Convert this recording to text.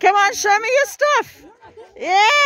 Come on, show me your stuff. Yeah.